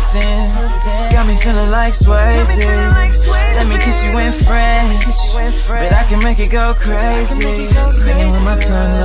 dancing. Got me feeling like Swayze. Let me kiss you in French. But I can make it go crazy. Singing with my tongue